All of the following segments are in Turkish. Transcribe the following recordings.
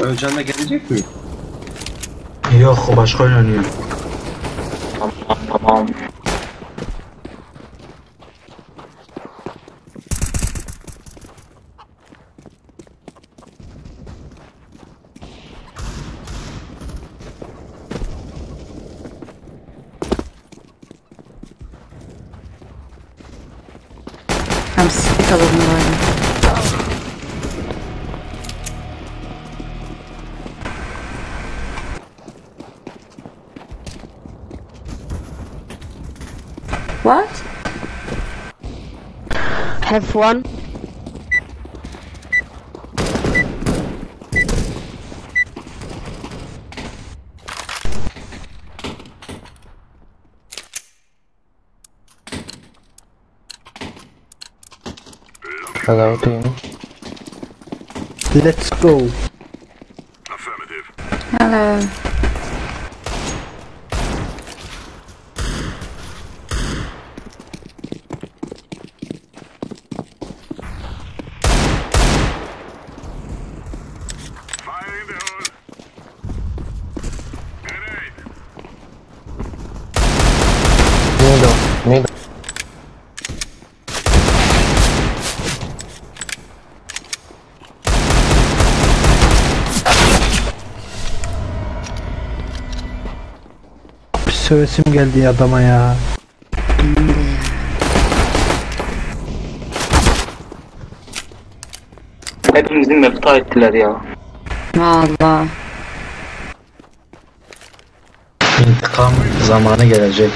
Özcan da gelecek mi? Yok başka oynanıyor. Tamam tamam. One. Hello, team. Let's go. Hello. Sövesim geldi adama ya. Hepimizin mefta ettiler ya. Valla. İntikam zamanı gelecek.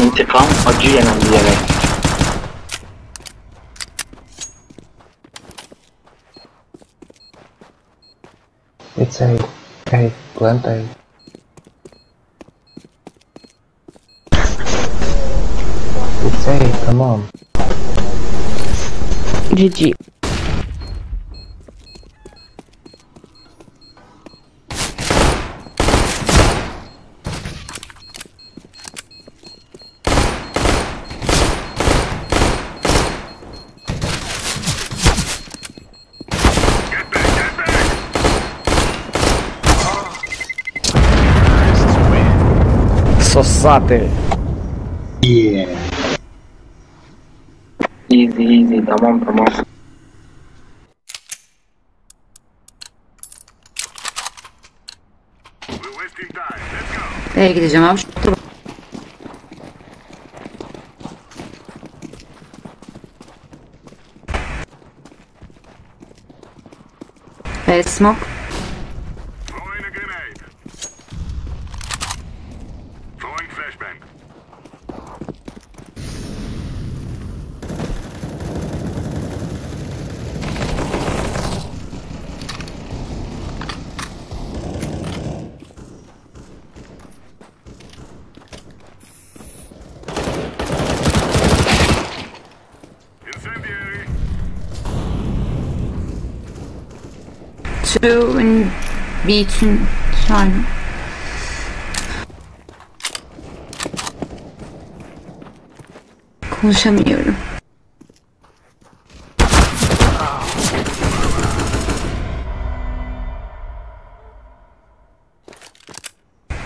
İntikam acı yenen bir yemek. It's a guy plant come on. GG cazzate. Yeah. Easy, easy, da buon promosso. Ehi, gideceğim abi. Hey, smoke. B2 China. Konuşamıyorum.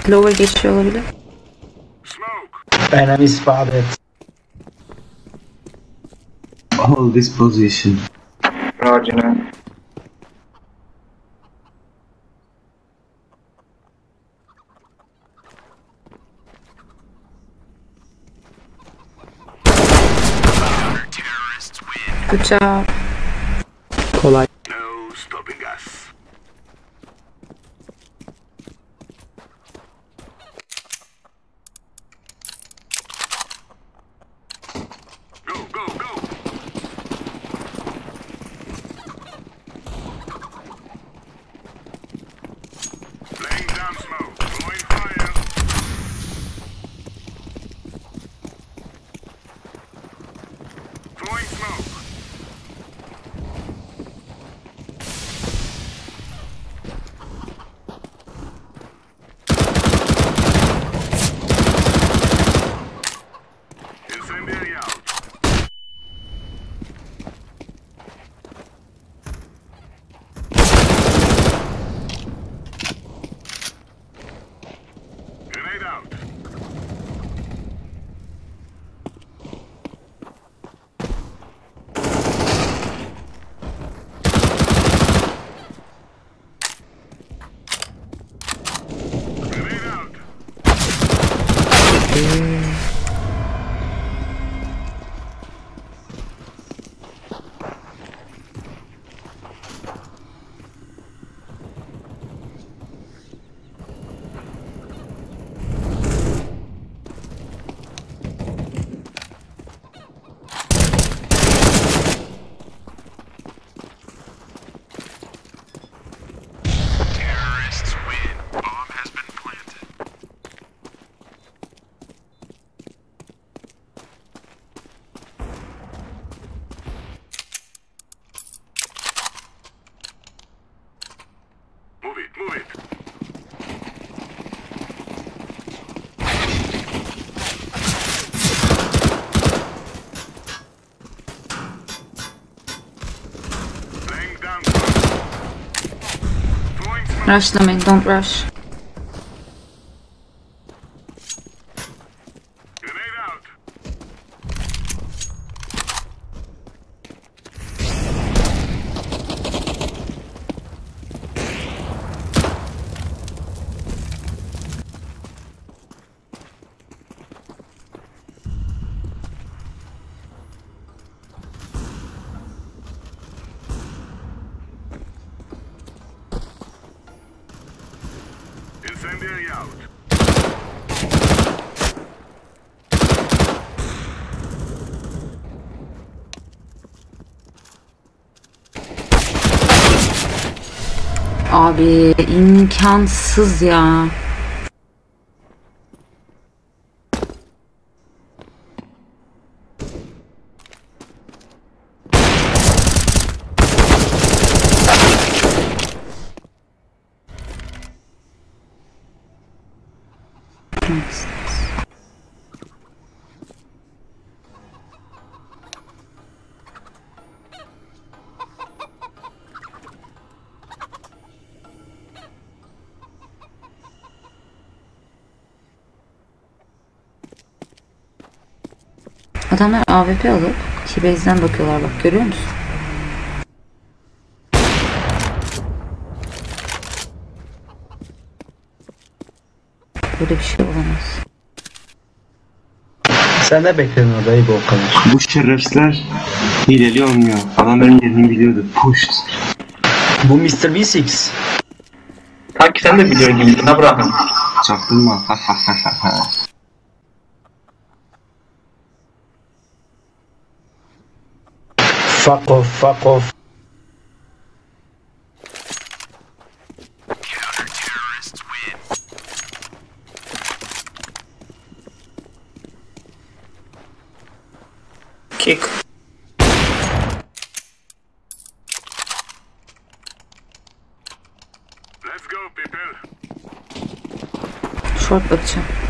Lower geçiyor olabilir. Enemy spotted. Hold this position. Racine. Rush, Lumen, don't rush. Abi imkansız ya. AWP alıp T-Base'den bakıyorlar bak görüyor musun? Böyle bir şey olamaz. Sen ne bekledin orada iyi bu o kadar. Bu şerefsizler hileli olmuyor. Adam benim yerimi biliyordu. Pushed. Bu Mr. V6. Sanki sen de biliyor gibisin ha bırakın. Çaktırma. Fuck off, fuck off. Kick. Let's go, people. Short bakacağım.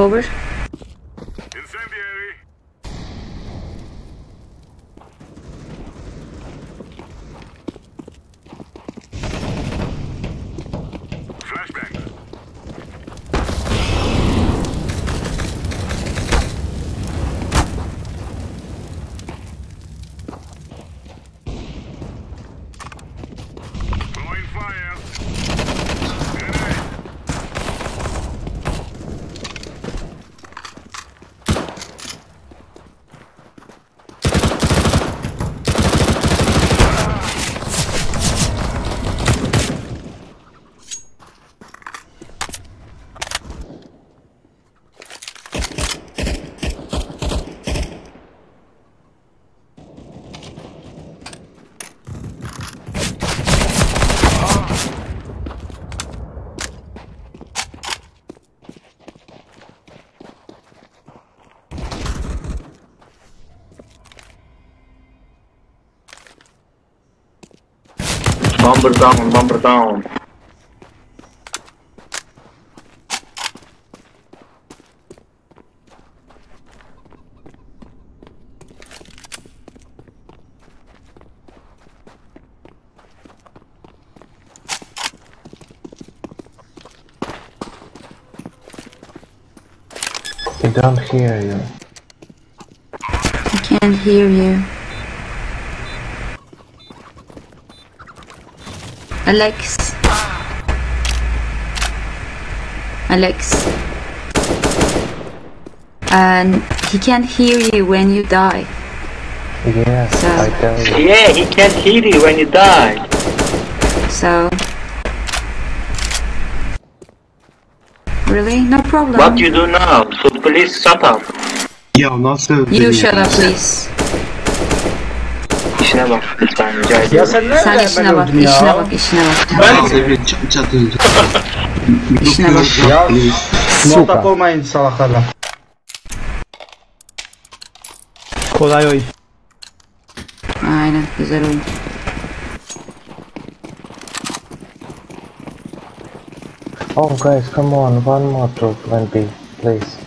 Lower. Bomber down, bomber down. We don't hear you. I can't hear you. Alex. Alex. And he can't hear you when you die. Yes, So- I tell you. Yeah, he can't hear you when you die. So. Really? No problem. What you do now? So please shut up. ya nasıl öldün You shut up please işine bak lütfen rica ediyorum. Ya sen nereden Sen işine bak, öldüm ya? işine bak, işine bak. Ben evet çat çat öldüm. İşine bak. Ya muhatap olmayın salaklarla. Kolay oyun. Aynen güzel oyun. Oh guys, come on, one more drop, one B, please.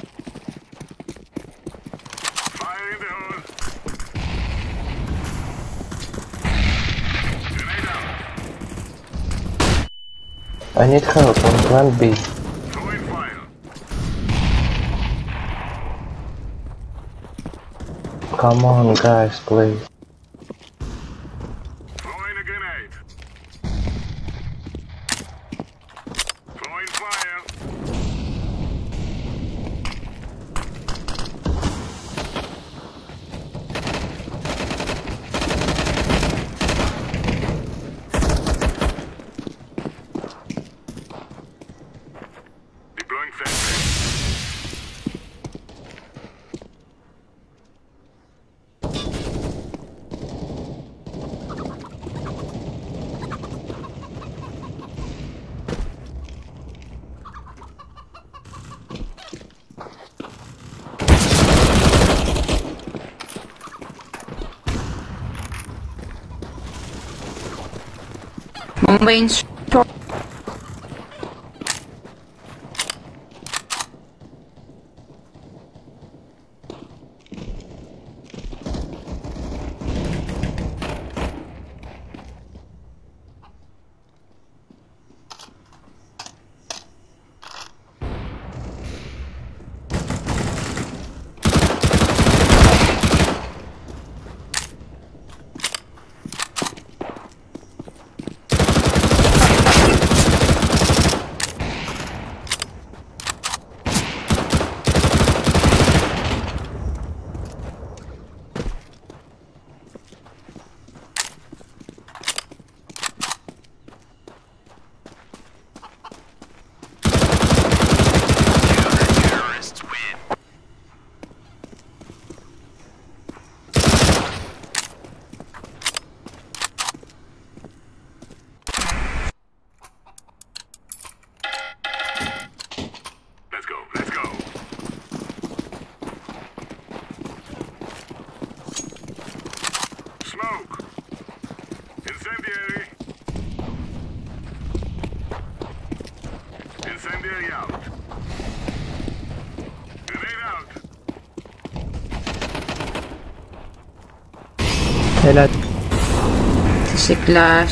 I need help on plan B. Come on guys, please. Beijos. Helal. Teşekkürler.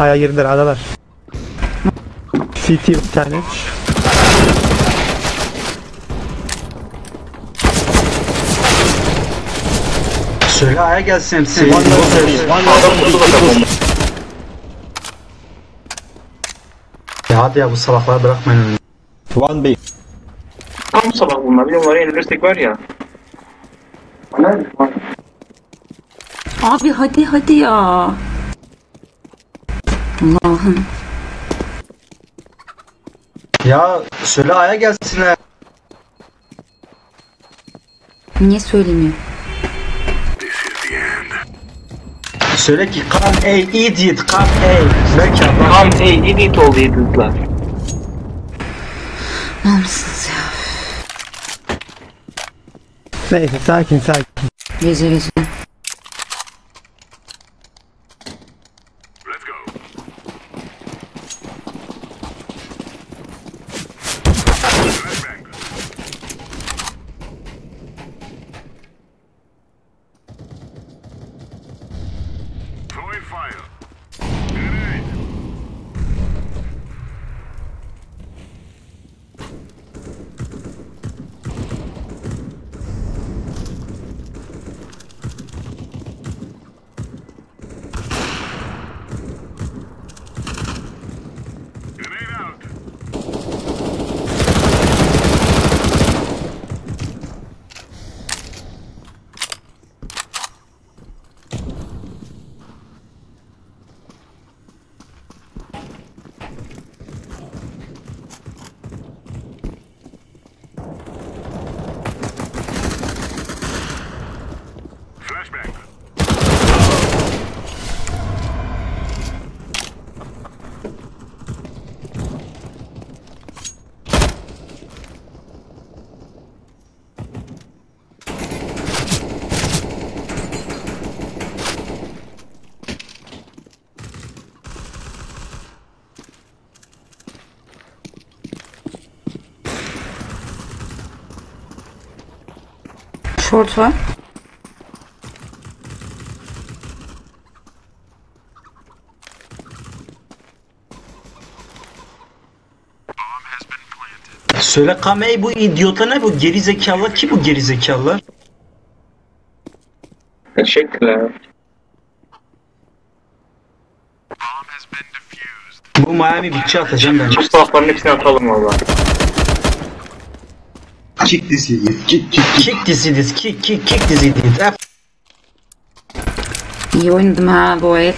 Aya girdiler adalar. CT bir tane. Söyle A'ya gelsin hepsi. Adam vurdu bakalım. Ya hadi ya bu salakları bırakmayın önüne. One B. Tam sabah bunlar. Bir de onlara indirirsek var ya. Abi hadi hadi ya. Allah'ım. Ya söyle A'ya gelsinler. Niye söylemiyor? Söyle ki come A idiot come A. Belki adam. Tam ey edit oldu editler. Ne mısınız ya? Neyse sakin sakin. Gece gece. Short var. Söyle Kamey bu idiota ne bu geri zekalılar ki bu geri zekalılar? Teşekkürler. Bu Miami bitçi atacağım ben. Bu salakların hepsini atalım valla. Kick this idiot. Kick kick kick. Kick this idiot, kick kick kick this idiot. İyi oynadım ha bu el.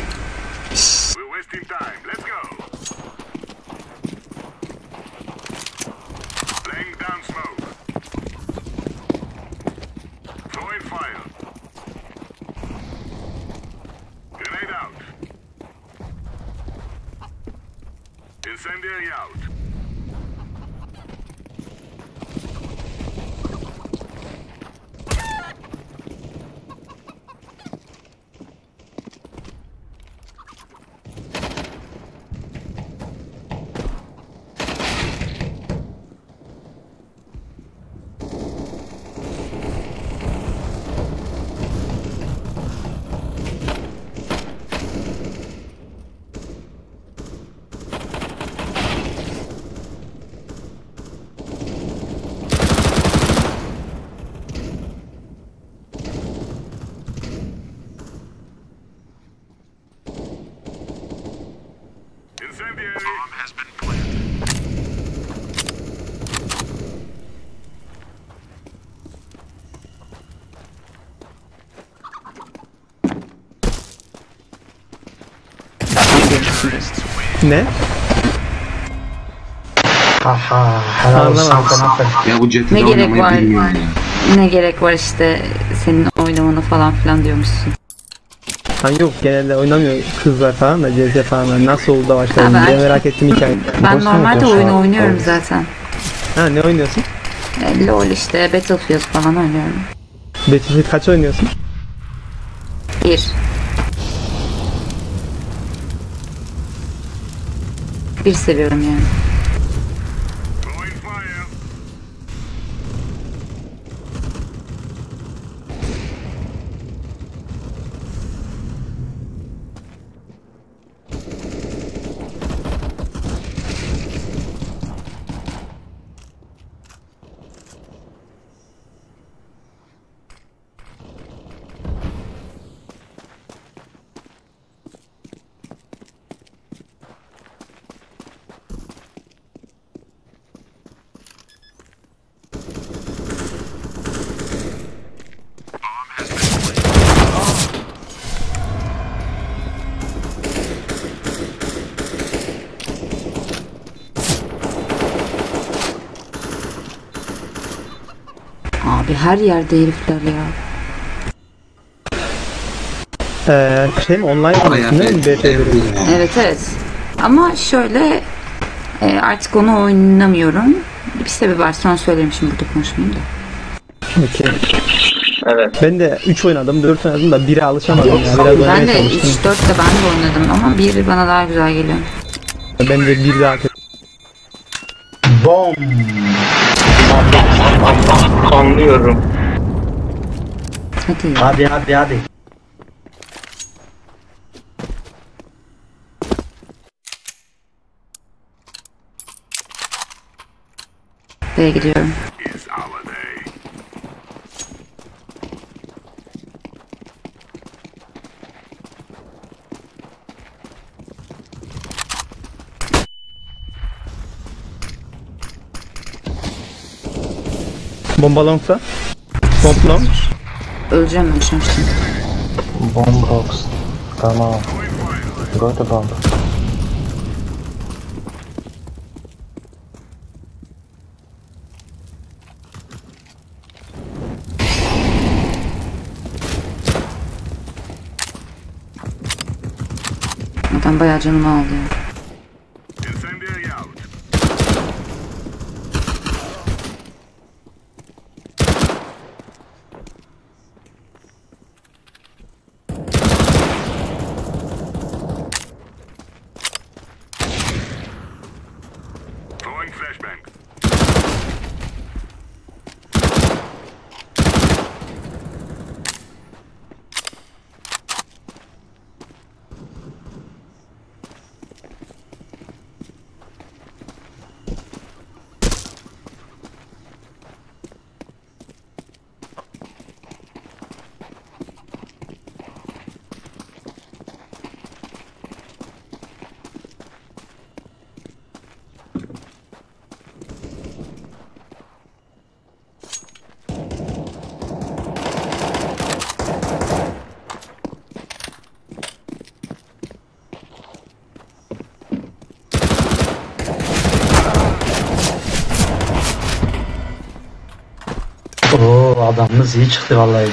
Ne? Haha. Helal olsun Anlamadım. Ya bu Ne gerek oynamayı var? bilmiyorum ya. Ne gerek var işte senin oynamana falan filan diyormuşsun. Ha yok genelde oynamıyor kızlar falan da CS falan da nasıl oldu da Ha, ben- diye merak ettim hikayeyi. Ben Boş normalde boş oyun ver. oynuyorum zaten. Ha ne oynuyorsun? E, LOL işte Battlefield falan oynuyorum. Battlefield kaç oynuyorsun? Bir. Bir seviyorum yani. Her yerde herifler ya. Ee, şey mi online oynuyorsun değil mi? BT1'i? Evet evet. Ama şöyle e, artık onu oynamıyorum. Bir sebebi var sonra söylerim şimdi burada konuşmayayım da. Okey. Evet. Ben de 3 oynadım 4 oynadım da 1'e alışamadım ya. Biraz oynamaya Ben de 3-4 çalıştım. de ben de oynadım ama bir bana daha güzel geliyor. Ben de 1 daha kötü. Bom. Anlıyorum. Hadi. Hadi hadi hadi. B'ye gidiyorum. Bomba longsa? Bomb long? Öleceğim öleceğim şimdi. Bomb box. Come on. Go to bomb. Adam bayağı canımı aldı ya. Adamımız iyi çıktı vallahi.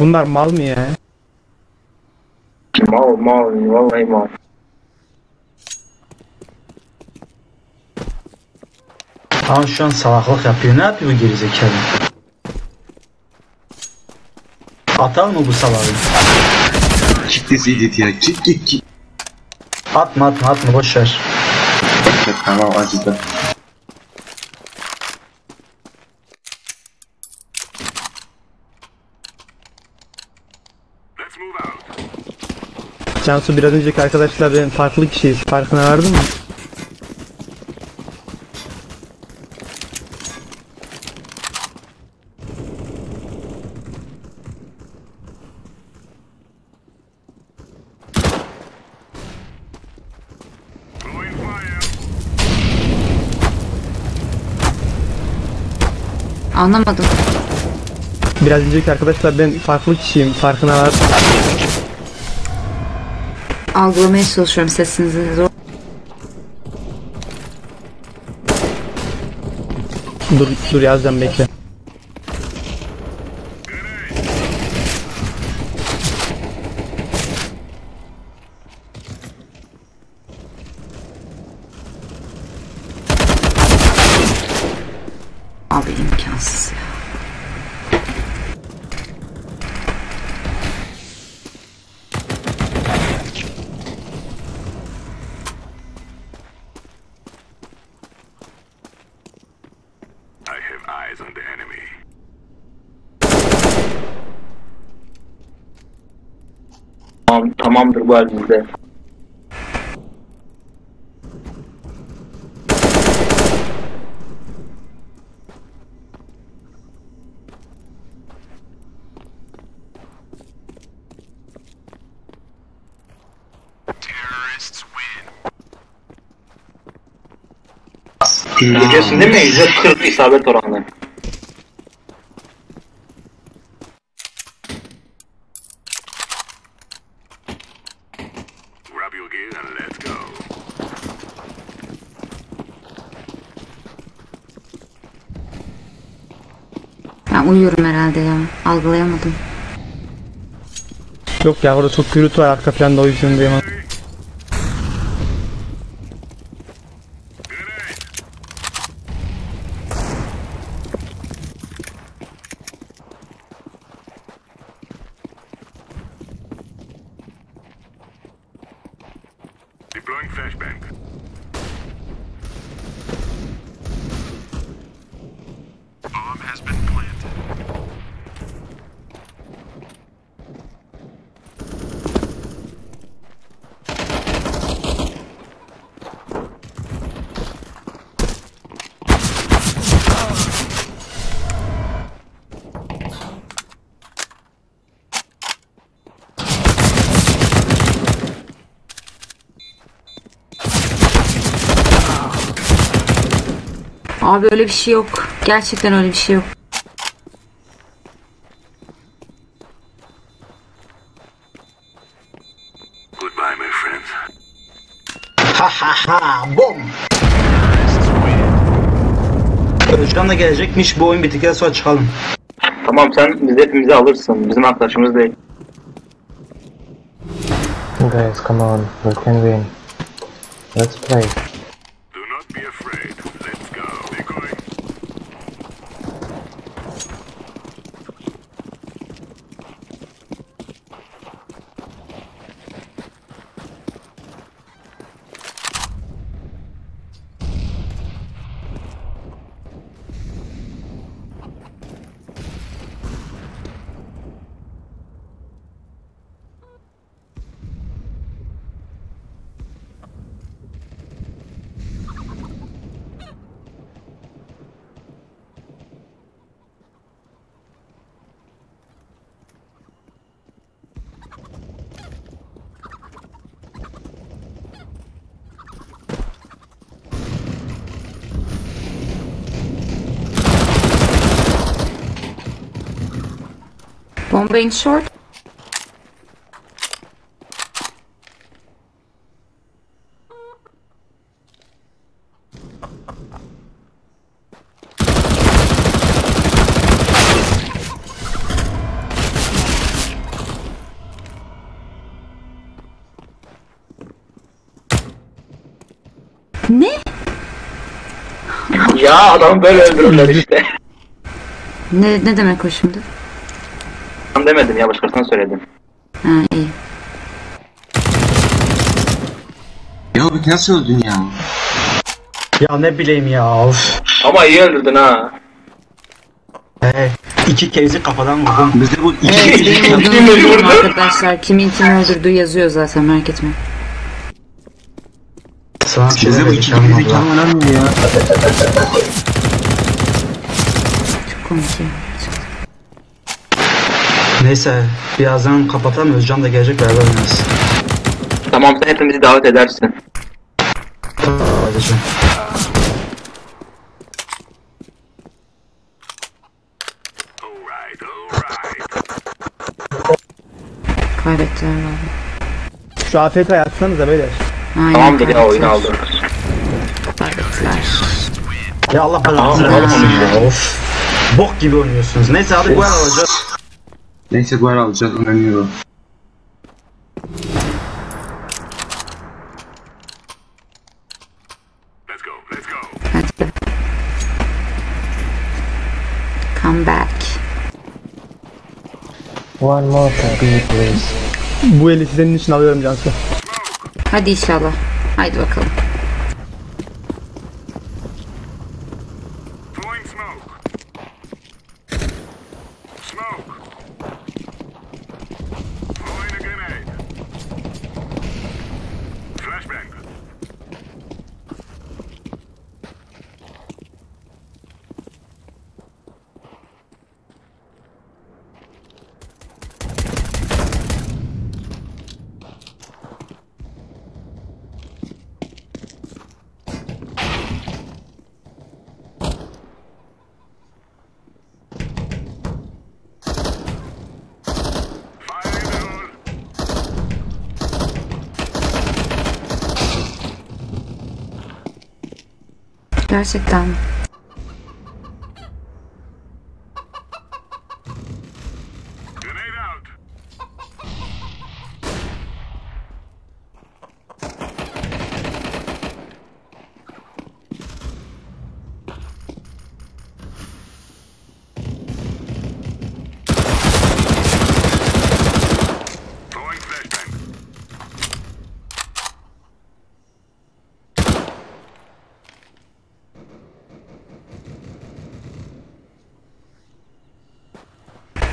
Bunlar mal mı ya? Mal mal vallahi mal. Kaan şu an salaklık yapıyor. Ne yapıyor bu gerizekalı? Atar mı bu salağı? Kick this idiot ya. Kick kick kick. Atma atma atma boş ver. Tamam acıdı. Cansu biraz önceki arkadaşlar ben farklı kişiyiz. Farkına vardın mı? Anlamadım. Biraz önceki arkadaşlar ben farklı kişiyim. Farkına vardın. Algılamaya çalışıyorum sesinizi. Dur, dur yazacağım bekle. Tamamdır bu el bizde. Biliyorsun değil mi? %40 isabet oranı. Uyuyorum herhalde ya. Algılayamadım. Yok ya orada çok gürültü var arka planda o yüzden duyamam. Has been planted. Abi öyle bir şey yok. Gerçekten öyle bir şey yok. Goodbye, my friends. Ha ha ha bom. Özcan da gelecekmiş bu oyun bittikten sonra çıkalım. Tamam sen biz hepimizi alırsın. Bizim arkadaşımız değil. Guys, come on, we can win. Let's play. long range short. Ne? Ya adamı böyle öldürürler işte. Ne, ne demek o şimdi? Ben demedim ya başkasına söyledim. Ha iyi. Ya bu nasıl öldün ya? Ya ne bileyim ya of. Ama iyi öldürdün ha. He, iki kezi kafadan vurdum. Bizde bu iki Evet iki- benim olduğumu Kimi biliyorum öldürdü? arkadaşlar. Kimin kimi öldürdüğü yazıyor zaten merak etme. Sana bir şey Bizde bu iki Allah. zekalı oynamıyor ya. Çok komik ya. Neyse birazdan kapatalım Özcan da gelecek beraber oynarız. Tamam sen hepimizi davet edersin. Kardeşim. Kaybettiler abi. Şu AFK yapsanıza beyler. Aynen, Tamamdır ya oyunu kaybettiler. Ya Allah belanı versin of. Bok gibi oynuyorsunuz. Neyse hadi bu el alacağız. Neyse bu ara alacağız önemli o. Let's go, let's go. Hadi. Come back. One more to B, please. Bu eli senin için alıyorum Cansu. Hadi inşallah. Haydi bakalım. Gerçekten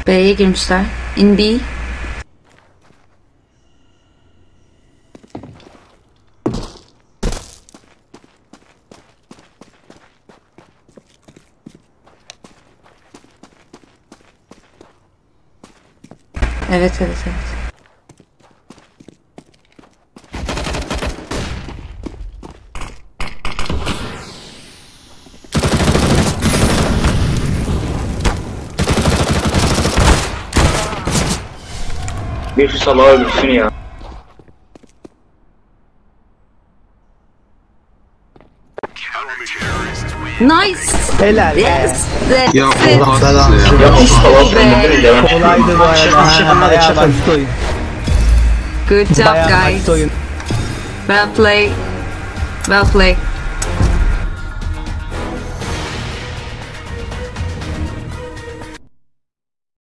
B'ye girmişler. In B. Evet evet evet. Bir şu salağı öldürsün ya. Nice. Helal. Yes. That's Ya it. Allah size ya. Şu salağı Be. öldürsün ya. Kolaydı bu arada. Ha, hadi Bayağı şaka. basit oyun. Good job Bayağı guys. basit oyun. Well played. Well played.